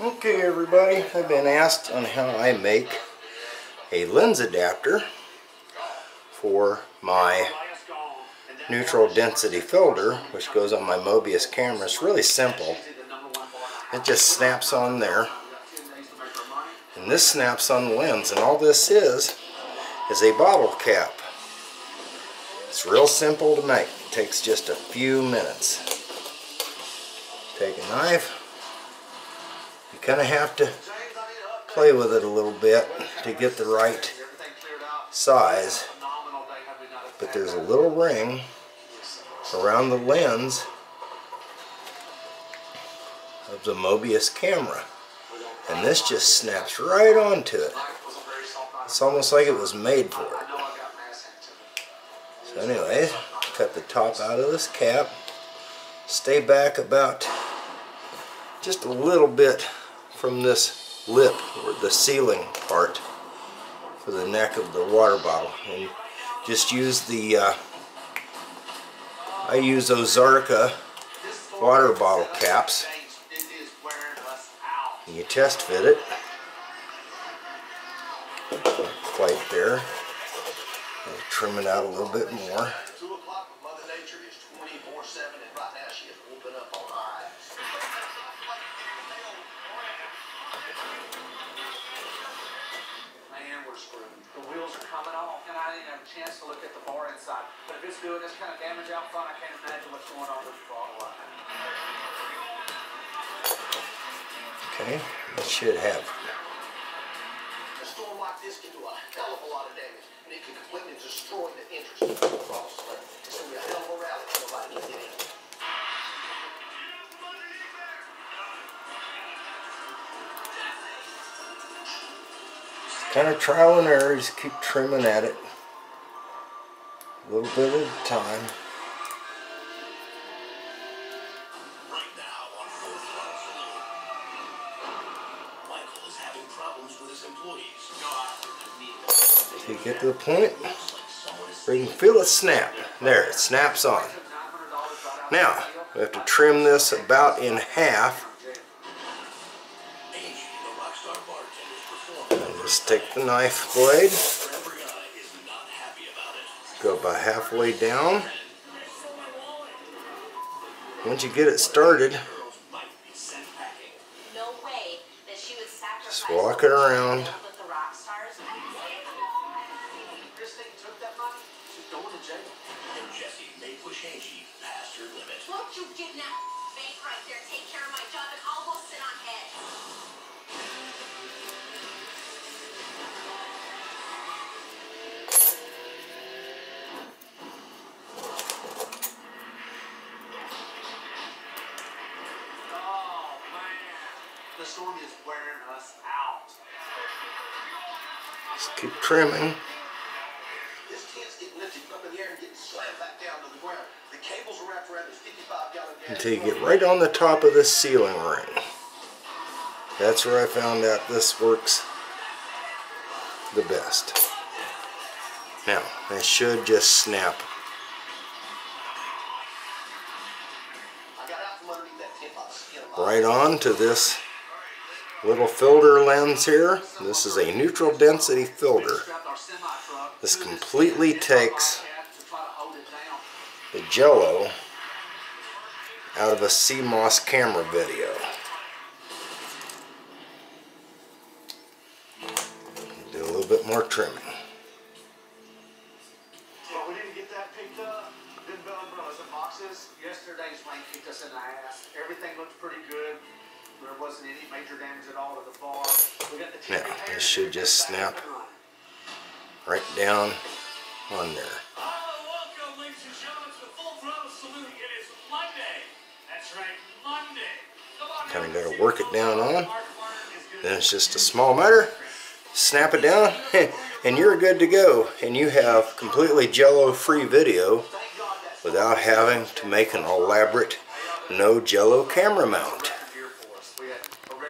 Okay everybody, I've been asked on how I make a lens adapter for my neutral density filter which goes on my Mobius camera. It's really simple. It just snaps on there and this snaps on the lens and all this is is a bottle cap. It's real simple to make. It takes just a few minutes. Take a knife. You kind of have to play with it a little bit to get the right size. But there's a little ring around the lens of the Mobius camera. And this just snaps right onto it. It's almost like it was made for it. So anyway, cut the top out of this cap. Stay back about just a little bit from this lip or the sealing part for the neck of the water bottle. And just use the, uh, I use Ozarka water bottle caps. And you test fit it. Quite there. And trim it out a little bit more. A chance to look at the bar inside. But if it's doing this kind of damage out front, I can't imagine what's going on with the throttle right. Okay, it should have. A storm like this can do a hell of a lot of damage, and it can completely destroy the interest of the cross. It's gonna be a hell of a rally if nobody can get in. kind of trial and error, just keep trimming at it. A little bit at a time. Right now on Full Throttle Saloon, Michael is having problems with his employees. Till you get to the point where you can feel it snap. There, it snaps on. Now, we have to trim this about in half. Angie, the rockstar bartender's performance. And just take the knife blade, go about halfway down. Once you get it started, Girls might be set packing. No way that she would sacrifice. Just walk it around. With the rock stars. Christine took that money, she's going to jail. And Jesse may push Angie past her limit. Won't you get in that bank right there? Take care Storm is wearing us out. just keep trimming. This tent's getting lifted up in the air and getting slammed back down to the ground. The cables are wrapped around this 55 gallon gas. until you get right on the top of this ceiling ring. That's where I found out this works the best. Now, it should just snap I got out from underneath that tent by the skin of my right on to this little filter lens here. This is a neutral density filter. This completely takes the jello out of a CMOS camera video. Do a little bit more trimming. Yesterday's rain kicked us in the ass. Everything looked pretty good. There wasn't any major damage at all to the bar. We got the Now, tent this should just snap. Right down on there. Welcome, ladies and gentlemen, to the Full Throttle Saloon. It is Monday. That's right, Monday. Kinda now, gotta work it down on. Martin is gonna Then it's just a small matter. Snap it down and you're good to go. And you have completely jello free video without having to make an elaborate no jello camera mount.